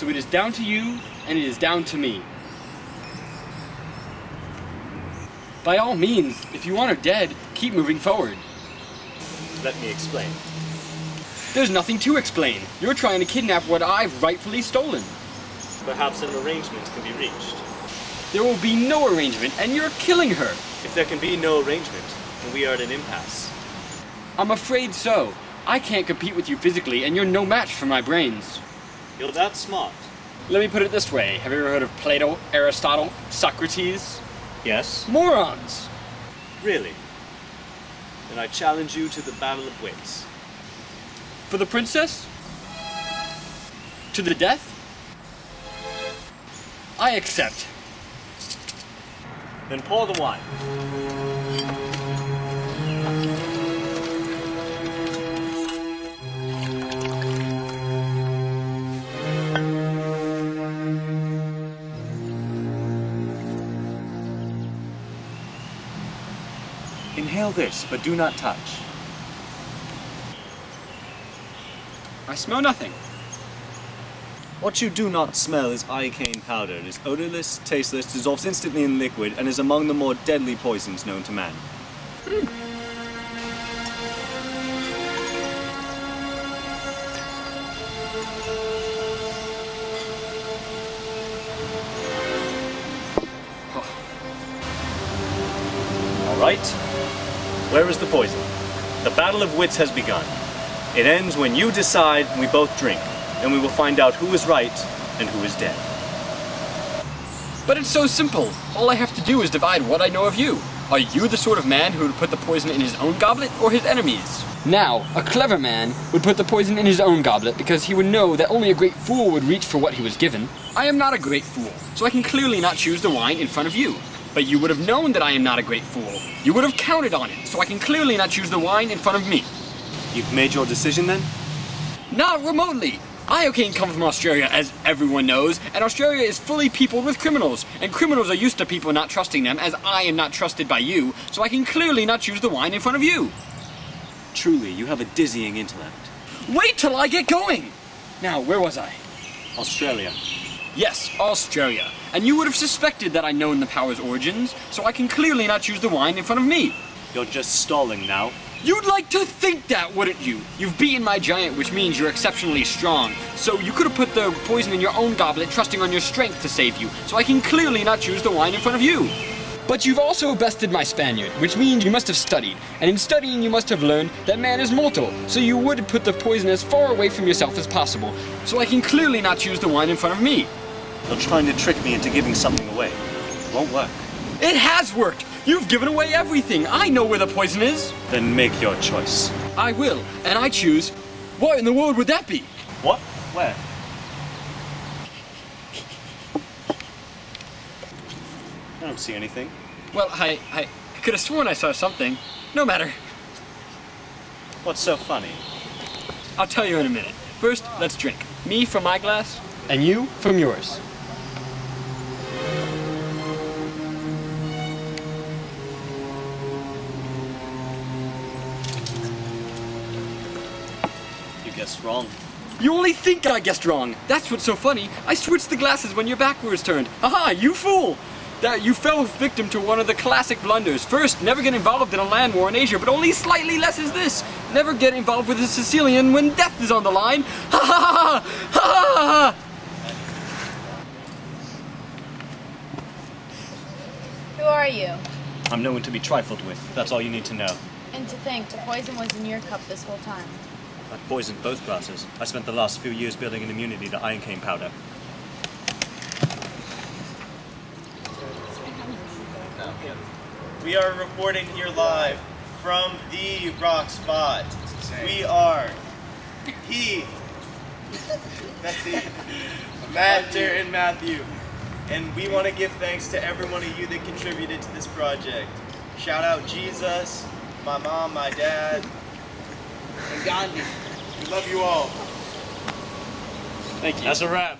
So it is down to you, and it is down to me. By all means, if you want her dead, keep moving forward. Let me explain. There's nothing to explain. You're trying to kidnap what I've rightfully stolen. Perhaps an arrangement can be reached. There will be no arrangement, and you're killing her. If there can be no arrangement, then we are at an impasse. I'm afraid so. I can't compete with you physically, and you're no match for my brains. You're that smart. Let me put it this way. Have you ever heard of Plato, Aristotle, Socrates? Yes? Morons! Really? Then I challenge you to the battle of wits. For the princess? To the death? I accept. Then pour the wine. Inhale this, but do not touch. I smell nothing. What you do not smell is iocane powder. It is odorless, tasteless, dissolves instantly in liquid, and is among the more deadly poisons known to man. All right. Where is the poison? The battle of wits has begun. It ends when you decide and we both drink, and we will find out who is right and who is dead. But it's so simple. All I have to do is divide what I know of you. Are you the sort of man who would put the poison in his own goblet or his enemy's? Now, a clever man would put the poison in his own goblet because he would know that only a great fool would reach for what he was given. I am not a great fool, so I can clearly not choose the wine in front of you. But you would have known that I am not a great fool. You would have counted on it, so I can clearly not choose the wine in front of me. You've made your decision then? Not remotely. Iocane come from Australia, as everyone knows, and Australia is fully peopled with criminals, and criminals are used to people not trusting them, as I am not trusted by you, so I can clearly not choose the wine in front of you. Truly, you have a dizzying intellect. Wait till I get going! Now, where was I? Australia. Yes, Australia. And you would have suspected that I'd known the power's origins, so I can clearly not choose the wine in front of me. You're just stalling now. You'd like to think that, wouldn't you? You've beaten my giant, which means you're exceptionally strong. So you could have put the poison in your own goblet, trusting on your strength to save you. So I can clearly not choose the wine in front of you. But you've also bested my Spaniard, which means you must have studied. And in studying, you must have learned that man is mortal. So you would put the poison as far away from yourself as possible. So I can clearly not choose the wine in front of me. You're trying to trick me into giving something away. It won't work. It has worked! You've given away everything! I know where the poison is! Then make your choice. I will, and I choose. What in the world would that be? What? Where? I don't see anything. Well, I, I, I could have sworn I saw something. No matter. What's so funny? I'll tell you in a minute. First, let's drink. Me from my glass, and you from yours. Guessed wrong. You only think I guessed wrong. That's what's so funny. I switched the glasses when your back was turned. Aha, you fool! That you fell victim to one of the classic blunders. First, never get involved in a land war in Asia, but only slightly less is this. Never get involved with a Sicilian when death is on the line. Ha ha ha ha ha ha! Who are you? I'm no one to be trifled with. That's all you need to know. And to think the poison was in your cup this whole time. I poisoned both glasses. I spent the last few years building an immunity to iocane powder. We are reporting here live from the rock spot. We are he, Betsy, Master, and Matthew. And we want to give thanks to every one of you that contributed to this project. Shout out Jesus, my mom, my dad, and Gandhi. We love you all. Thank you. That's a wrap.